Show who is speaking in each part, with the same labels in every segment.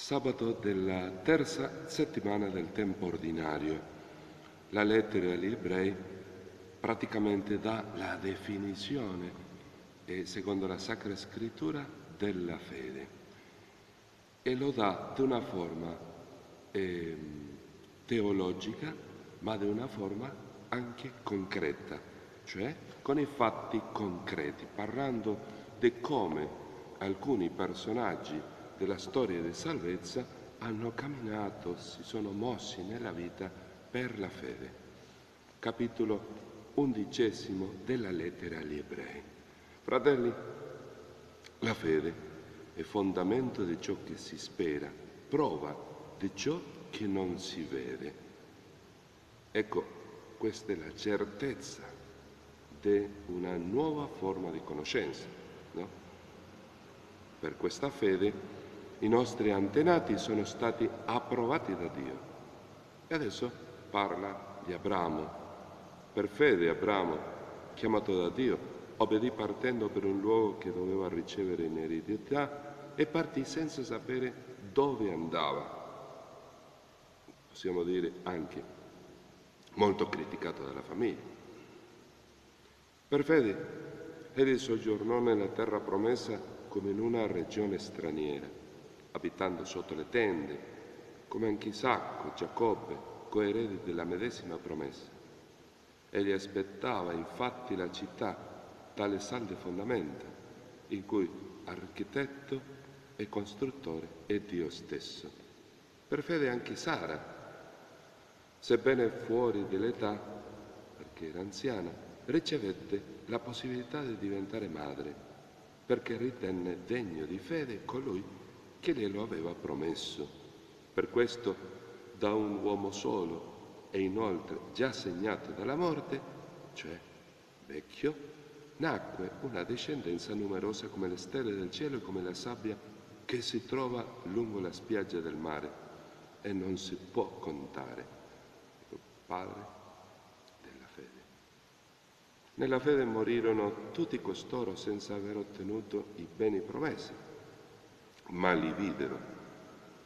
Speaker 1: Sabato della terza settimana del tempo ordinario. La lettera agli ebrei praticamente dà la definizione, eh, secondo la Sacra Scrittura, della fede e lo dà di una forma eh, teologica, ma di una forma anche concreta, cioè con i fatti concreti, parlando di come alcuni personaggi della storia di salvezza hanno camminato, si sono mossi nella vita per la fede. Capitolo undicesimo della lettera agli ebrei. Fratelli, la fede è fondamento di ciò che si spera, prova di ciò che non si vede. Ecco, questa è la certezza di una nuova forma di conoscenza. No? Per questa fede i nostri antenati sono stati approvati da Dio. E adesso parla di Abramo. Per fede Abramo, chiamato da Dio, obbedì partendo per un luogo che doveva ricevere in eredità e partì senza sapere dove andava. Possiamo dire anche molto criticato dalla famiglia. Per fede egli soggiornò nella terra promessa come in una regione straniera abitando sotto le tende, come anche Isacco, Giacobbe, coeredi della medesima promessa. Egli aspettava infatti la città dalle salde fondamenta, in cui architetto e costruttore è Dio stesso. Per fede anche Sara, sebbene fuori dell'età, perché era anziana, ricevette la possibilità di diventare madre, perché ritenne degno di fede colui che le lo aveva promesso. Per questo da un uomo solo e inoltre già segnato dalla morte, cioè vecchio, nacque una discendenza numerosa come le stelle del cielo e come la sabbia che si trova lungo la spiaggia del mare e non si può contare. Padre della fede. Nella fede morirono tutti costoro senza aver ottenuto i beni promessi ma li videro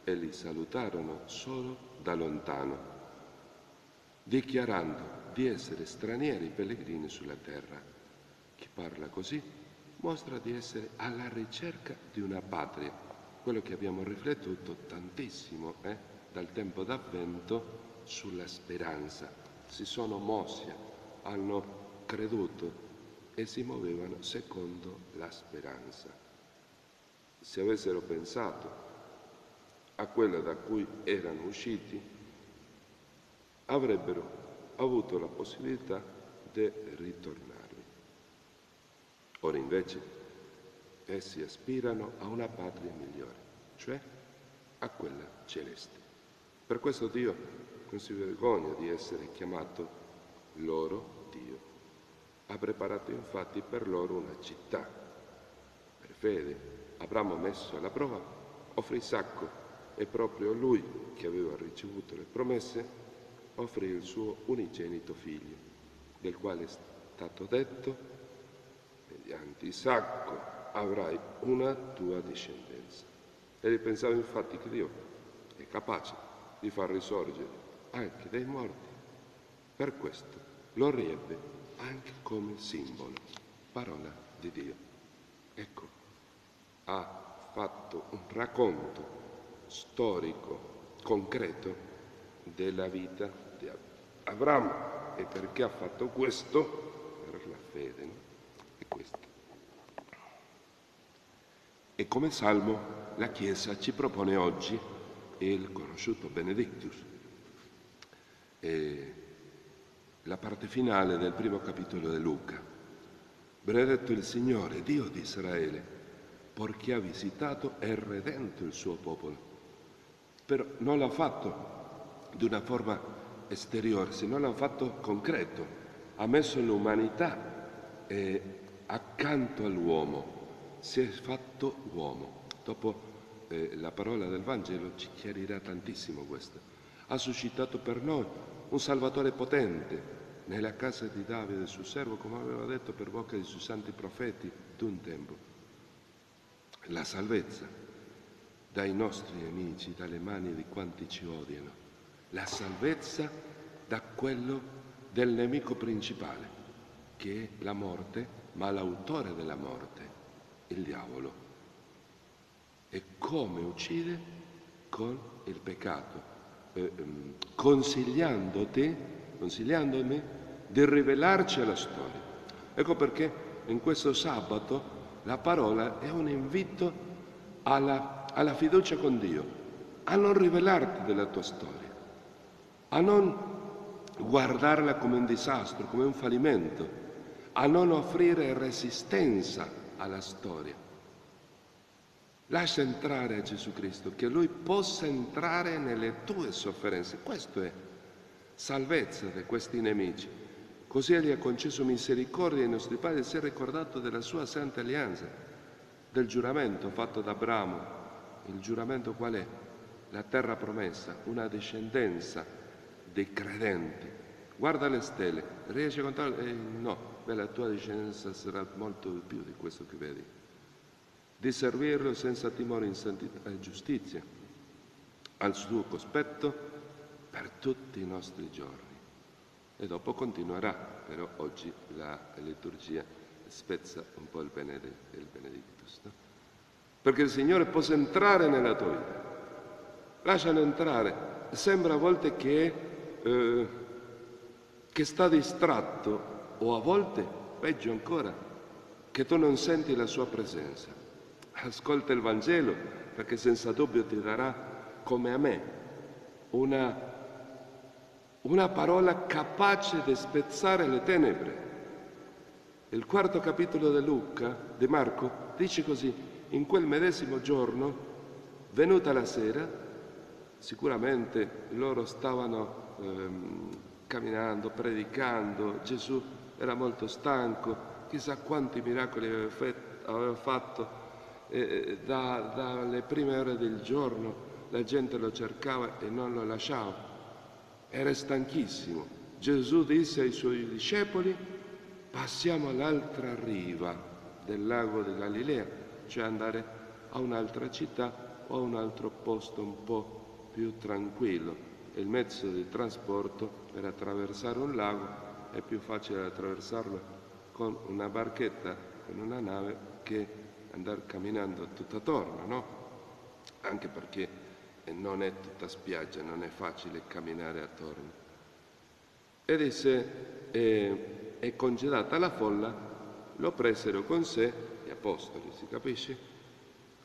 Speaker 1: e li salutarono solo da lontano, dichiarando di essere stranieri pellegrini sulla terra. Chi parla così mostra di essere alla ricerca di una patria, quello che abbiamo riflettuto tantissimo eh, dal tempo d'avvento sulla speranza. Si sono mossi, hanno creduto e si muovevano secondo la speranza se avessero pensato a quella da cui erano usciti, avrebbero avuto la possibilità di ritornarvi. Ora invece essi aspirano a una patria migliore, cioè a quella celeste. Per questo Dio non si vergogna di essere chiamato loro Dio. Ha preparato infatti per loro una città, per fede, Abramo messo alla prova, offrì Isacco e proprio lui, che aveva ricevuto le promesse, offrì il suo unigenito figlio, del quale è stato detto, mediante Isacco avrai una tua discendenza. Egli pensava infatti che Dio è capace di far risorgere anche dai morti. Per questo lo riebbe anche come simbolo, parola di Dio. Ecco, ha fatto un racconto storico, concreto della vita di Abramo e perché ha fatto questo? Per la fede. No? E questo. E come salmo la Chiesa ci propone oggi il conosciuto Benedictus, e la parte finale del primo capitolo di Luca. Benedetto il Signore, Dio di Israele, perché ha visitato e redento il suo popolo. Però non l'ha fatto di una forma esteriore, sino l'ha fatto concreto. Ha messo l'umanità eh, accanto all'uomo, si è fatto uomo. Dopo eh, la parola del Vangelo ci chiarirà tantissimo questo. Ha suscitato per noi un Salvatore potente nella casa di Davide, suo servo, come aveva detto per bocca dei suoi santi profeti d'un tempo la salvezza dai nostri nemici, dalle mani di quanti ci odiano, la salvezza da quello del nemico principale, che è la morte, ma l'autore della morte, il diavolo. E come uccide? Con il peccato, eh, ehm, consigliandoti, consigliandomi di rivelarci alla storia. Ecco perché in questo sabato la parola è un invito alla, alla fiducia con Dio, a non rivelarti della tua storia, a non guardarla come un disastro, come un fallimento, a non offrire resistenza alla storia. Lascia entrare a Gesù Cristo, che Lui possa entrare nelle tue sofferenze. Questo è salvezza di questi nemici. Così Egli ha concesso misericordia ai nostri padri e si è ricordato della sua santa alleanza, del giuramento fatto da Abramo. Il giuramento qual è? La terra promessa, una discendenza dei credenti. Guarda le stelle, riesci a contare? Eh, no, beh, la tua discendenza sarà molto più di questo che vedi. Di servirlo senza timore in santità e giustizia, al suo cospetto per tutti i nostri giorni e dopo continuerà, però oggi la liturgia spezza un po' il, bened- il benedictus. No? Perché il Signore possa entrare nella tua vita. Lascialo entrare. Sembra a volte che, eh, che sta distratto o a volte, peggio ancora, che tu non senti la sua presenza. Ascolta il Vangelo perché senza dubbio ti darà, come a me, una una parola capace di spezzare le tenebre. Il quarto capitolo di Luca, di Marco, dice così, in quel medesimo giorno, venuta la sera, sicuramente loro stavano ehm, camminando, predicando, Gesù era molto stanco, chissà quanti miracoli aveva, fatto, eh, da, dalle prime ore del giorno la gente lo cercava e non lo lasciava era stanchissimo. Gesù disse ai suoi discepoli, passiamo all'altra riva del lago di Galilea, cioè andare a un'altra città o a un altro posto un po' più tranquillo. Il mezzo di trasporto per attraversare un lago è più facile attraversarlo con una barchetta, con una nave, che andare camminando tutto attorno, no? Anche perché e non è tutta spiaggia, non è facile camminare attorno. E disse, eh, è congedata la folla, lo presero con sé gli apostoli, si capisce?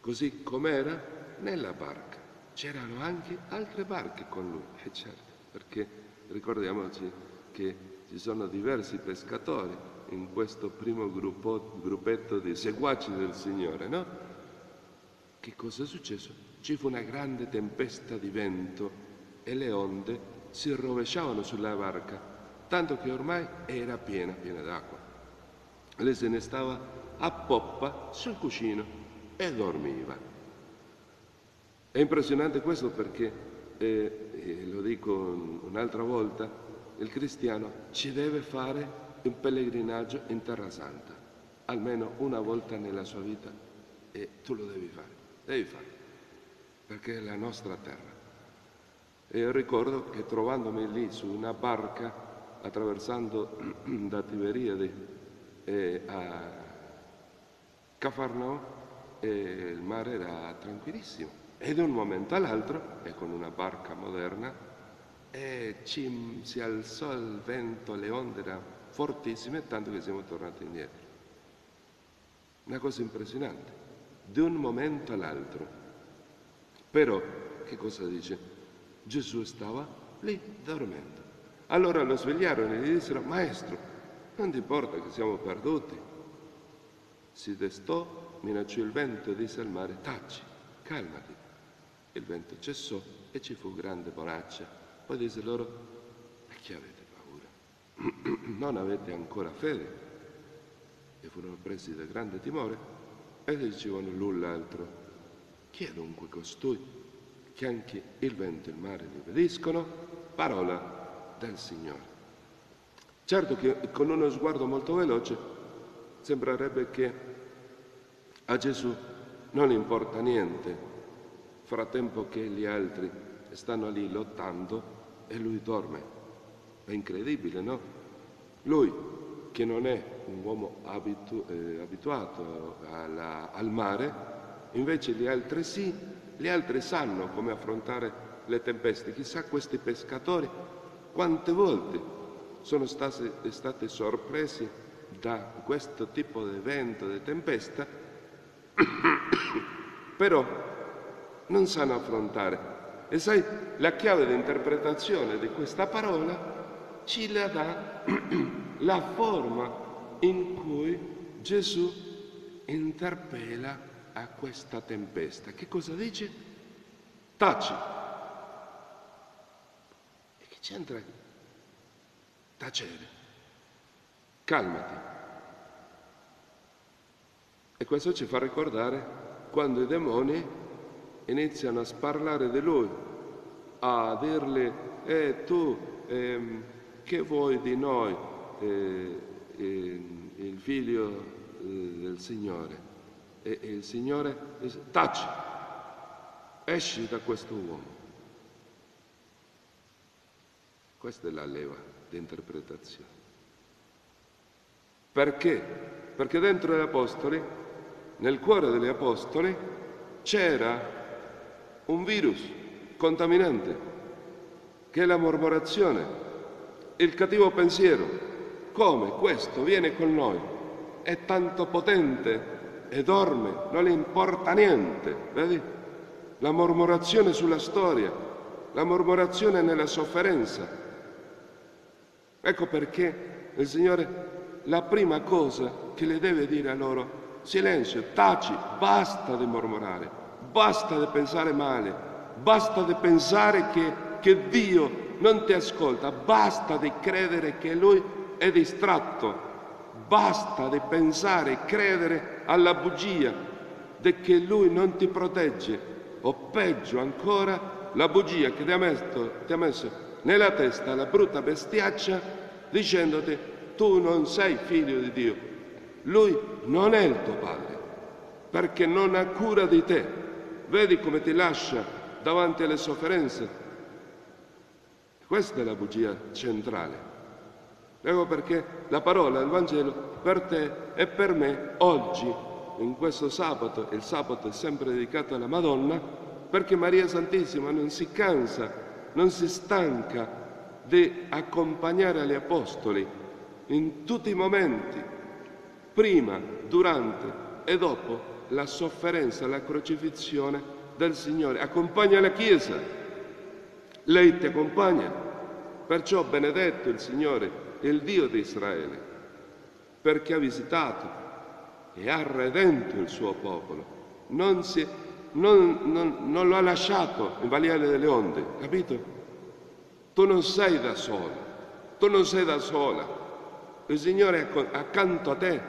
Speaker 1: Così com'era nella barca. C'erano anche altre barche con lui, e eh, certo, perché ricordiamoci che ci sono diversi pescatori in questo primo gruppo, gruppetto di seguaci del Signore, no? Che cosa è successo? Ci fu una grande tempesta di vento e le onde si rovesciavano sulla barca, tanto che ormai era piena, piena d'acqua. Lei se ne stava a poppa sul cuscino e dormiva. È impressionante questo perché, eh, eh, lo dico un'altra volta, il cristiano ci deve fare un pellegrinaggio in Terra Santa, almeno una volta nella sua vita, e tu lo devi fare, devi fare perché è la nostra terra. E ricordo che trovandomi lì su una barca, attraversando da Tiberiade eh, a Cafarnao, eh, il mare era tranquillissimo. E da un momento all'altro, e con una barca moderna, eh, ci, si alzò il vento, le onde erano fortissime, tanto che siamo tornati indietro. Una cosa impressionante. Da un momento all'altro però, che cosa dice? Gesù stava lì dormendo. Allora lo svegliarono e gli dissero, Maestro, non ti importa che siamo perduti? Si destò, minacciò il vento e disse al mare, taci, calmati. Il vento cessò e ci fu grande bonaccia. Poi disse loro, perché avete paura? non avete ancora fede? E furono presi da grande timore e dicevano l'un l'altro, chi è dunque costui che anche il vento e il mare li obbediscono? Parola del Signore. Certo che con uno sguardo molto veloce sembrerebbe che a Gesù non importa niente frattempo che gli altri stanno lì lottando e lui dorme. È incredibile, no? Lui, che non è un uomo abitu- eh, abituato alla, al mare, invece gli altri sì, gli altri sanno come affrontare le tempeste. Chissà questi pescatori quante volte sono stati, stati sorpresi da questo tipo di vento, di tempesta, però non sanno affrontare. E sai, la chiave di interpretazione di questa parola ci la dà la forma in cui Gesù interpella a questa tempesta. Che cosa dice? Taci. E che c'entra? Tacere. Calmati. E questo ci fa ricordare quando i demoni iniziano a sparlare di lui, a dirgli, eh tu, ehm, che vuoi di noi, eh, eh, il figlio eh, del Signore? E, e il Signore dice, taci, esci da questo uomo. Questa è la leva di interpretazione. Perché? Perché dentro gli apostoli, nel cuore degli apostoli, c'era un virus contaminante, che è la mormorazione, il cattivo pensiero. Come questo viene con noi, è tanto potente e dorme, non le importa niente, vedi? La mormorazione sulla storia, la mormorazione nella sofferenza. Ecco perché il Signore la prima cosa che le deve dire a loro, silenzio, taci, basta di mormorare, basta di pensare male, basta di pensare che, che Dio non ti ascolta, basta di credere che Lui è distratto, basta di pensare e credere alla bugia di che Lui non ti protegge, o peggio ancora, la bugia che ti ha messo, ti ha messo nella testa la brutta bestiaccia dicendoti tu non sei figlio di Dio, lui non è il tuo padre, perché non ha cura di te. Vedi come ti lascia davanti alle sofferenze? Questa è la bugia centrale. Ecco perché la parola del Vangelo per te e per me oggi, in questo sabato, il sabato è sempre dedicato alla Madonna, perché Maria Santissima non si cansa, non si stanca di accompagnare gli apostoli in tutti i momenti, prima, durante e dopo la sofferenza, la crocifissione del Signore. Accompagna la Chiesa, lei ti accompagna. Perciò benedetto il Signore, il Dio di Israele, perché ha visitato e ha redento il suo popolo. Non, si, non, non, non lo ha lasciato in valiale delle onde, capito? Tu non sei da solo, tu non sei da sola, il Signore è accanto a te,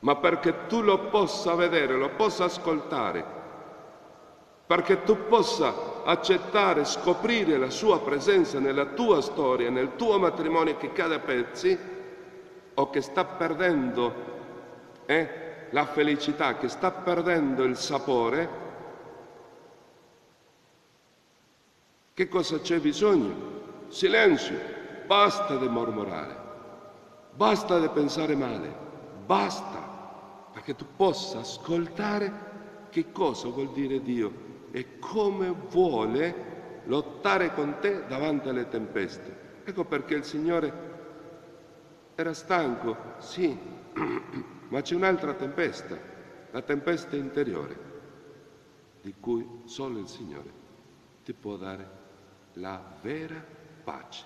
Speaker 1: ma perché tu lo possa vedere, lo possa ascoltare, perché tu possa accettare, scoprire la sua presenza nella tua storia, nel tuo matrimonio che cade a pezzi o che sta perdendo eh, la felicità, che sta perdendo il sapore, che cosa c'è bisogno? Silenzio, basta di mormorare. Basta di pensare male, basta, perché tu possa ascoltare che cosa vuol dire Dio e come vuole lottare con te davanti alle tempeste. Ecco perché il Signore era stanco, sì, ma c'è un'altra tempesta, la tempesta interiore, di cui solo il Signore ti può dare la vera pace.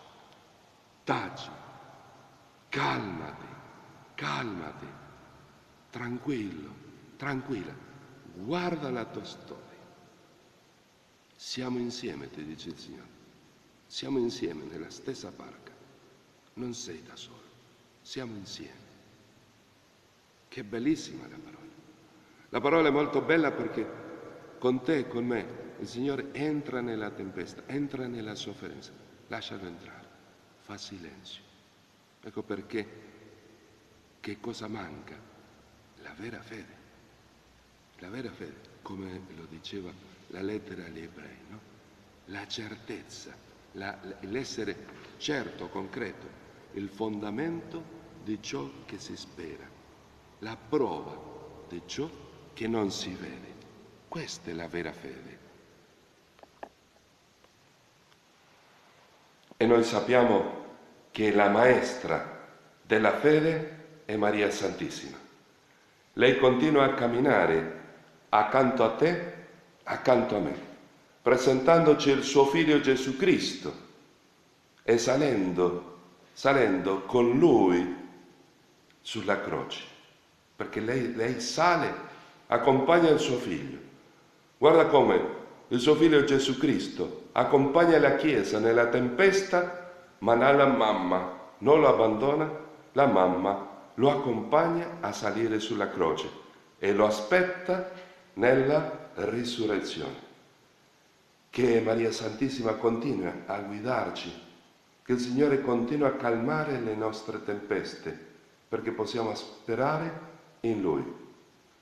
Speaker 1: Taci calmati, calmati, tranquillo, tranquilla, guarda la tua storia. Siamo insieme, ti dice il Signore, siamo insieme nella stessa barca, non sei da solo, siamo insieme. Che bellissima la parola. La parola è molto bella perché con te con me il Signore entra nella tempesta, entra nella sofferenza, lascialo entrare, fa silenzio Ecco perché che cosa manca? La vera fede. La vera fede, come lo diceva la lettera agli ebrei, no? la certezza, la, l'essere certo, concreto, il fondamento di ciò che si spera, la prova di ciò che non si vede. Questa è la vera fede. E noi sappiamo che la maestra della fede è Maria Santissima. Lei continua a camminare accanto a te, accanto a me, presentandoci il suo figlio Gesù Cristo e salendo, salendo con lui sulla croce, perché lei, lei sale, accompagna il suo figlio. Guarda come il suo figlio Gesù Cristo accompagna la Chiesa nella tempesta ma la mamma non lo abbandona, la mamma lo accompagna a salire sulla croce e lo aspetta nella risurrezione. Che Maria Santissima continua a guidarci, che il Signore continua a calmare le nostre tempeste, perché possiamo sperare in Lui.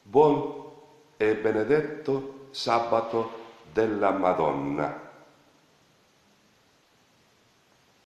Speaker 1: Buon e benedetto sabato della Madonna.